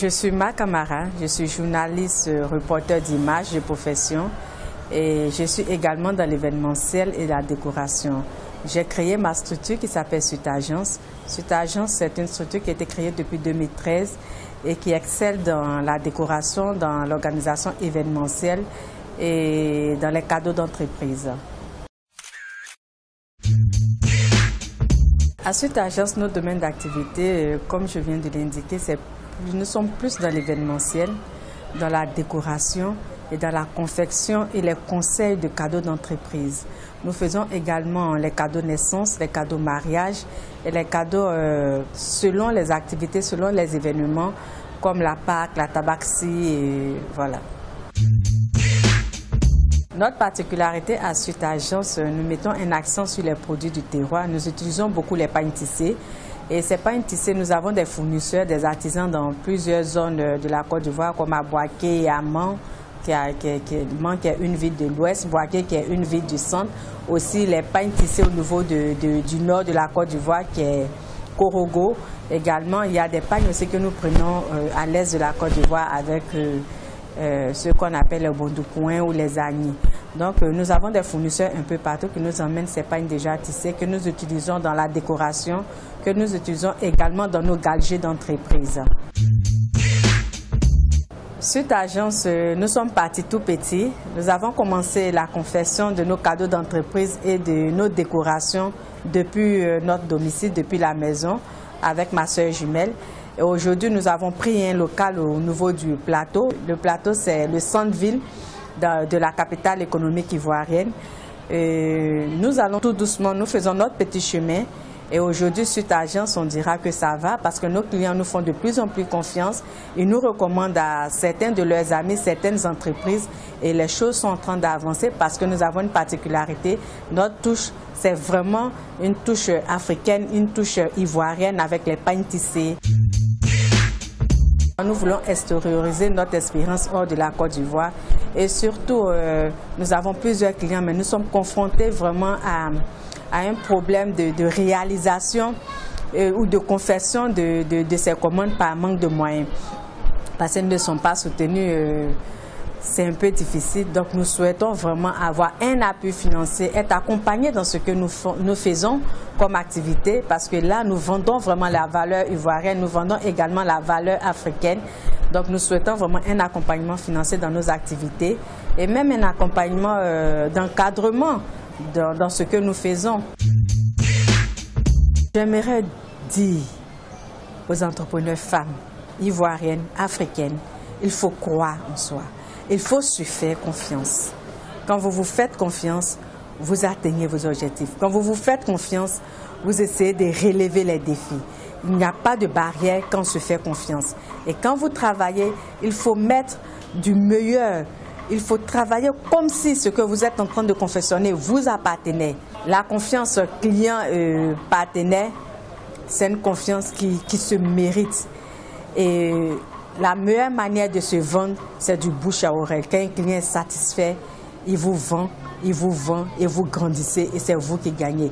Je suis Ma Camara, je suis journaliste, reporter d'images de profession et je suis également dans l'événementiel et la décoration. J'ai créé ma structure qui s'appelle Suite Agence. Suite Agence, c'est une structure qui a été créée depuis 2013 et qui excelle dans la décoration, dans l'organisation événementielle et dans les cadeaux d'entreprise. À Suite Agence, notre domaine d'activité, euh, comme je viens de l'indiquer, c'est nous sommes plus dans l'événementiel, dans la décoration et dans la confection et les conseils de cadeaux d'entreprise. Nous faisons également les cadeaux naissance, les cadeaux mariage et les cadeaux euh, selon les activités, selon les événements comme la Pâque, la Tabaxi et voilà. Notre particularité à Suite Agence, nous mettons un accent sur les produits du terroir. Nous utilisons beaucoup les pains tissés. Et ces pains tissés, nous avons des fournisseurs, des artisans dans plusieurs zones de la Côte d'Ivoire, comme à Boaké et à Mans, qui, est une ville de l'ouest, Boaké qui est une ville du centre. Aussi les pains tissés au niveau du nord de la Côte d'Ivoire, qui est Korogo. Également, il y a des pains aussi que nous prenons euh, à l'est de la Côte d'Ivoire avec euh, euh, ce qu'on appelle le bondoucoin ou les agnis. Donc, nous avons des fournisseurs un peu partout qui nous emmènent ces pagnes déjà tissées, que nous utilisons dans la décoration, que nous utilisons également dans nos galgers d'entreprise. Suite agence, euh, nous sommes partis tout petits. Nous avons commencé la confession de nos cadeaux d'entreprise et de nos décorations depuis euh, notre domicile, depuis la maison, avec ma soeur jumelle. Et aujourd'hui, nous avons pris un local au niveau du plateau. Le plateau, c'est le centre-ville de, la capitale économique ivoirienne. nous allons tout doucement, nous faisons notre petit chemin. Et aujourd'hui, suite agence, on dira que ça va parce que nos clients nous font de plus en plus confiance. Ils nous recommandent à certains de leurs amis, certaines entreprises. Et les choses sont en train d'avancer parce que nous avons une particularité. Notre touche, c'est vraiment une touche africaine, une touche ivoirienne avec les pagnes tissées. Nous voulons extérioriser notre expérience hors de la Côte d'Ivoire et surtout, euh, nous avons plusieurs clients, mais nous sommes confrontés vraiment à, un problème de, réalisation euh, ou de confession de, ces commandes par manque de moyens. Parce qu'elles ne sont pas soutenues. Euh, c'est un peu difficile. Donc nous souhaitons vraiment avoir un appui financier, être accompagnés dans ce que nous, nous faisons comme activité, parce que là, nous vendons vraiment la valeur ivoirienne, nous vendons également la valeur africaine. Donc nous souhaitons vraiment un accompagnement financier dans nos activités et même un accompagnement euh, d'encadrement dans, dans ce que nous faisons. J'aimerais dire aux entrepreneurs femmes, ivoiriennes, africaines, il faut croire en soi. Il faut se faire confiance. Quand vous vous faites confiance, vous atteignez vos objectifs. Quand vous vous faites confiance, vous essayez de relever les défis. Il n'y a pas de barrière quand on se fait confiance. Et quand vous travaillez, il faut mettre du meilleur. Il faut travailler comme si ce que vous êtes en train de confessionner vous appartenait. La confiance client-partenaire, c'est une confiance qui, qui se mérite. La meilleure manière de se vendre, c'est du bouche à oreille. Quand un client est satisfait, il vous vend, il vous vend et vous grandissez et c'est vous qui gagnez.